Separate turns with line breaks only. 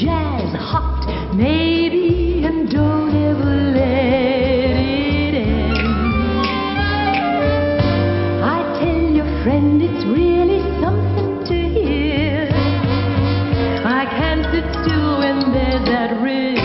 jazz hot, maybe, and don't ever let it end. I tell your friend it's really something to hear. I can't sit still when there's that rhythm.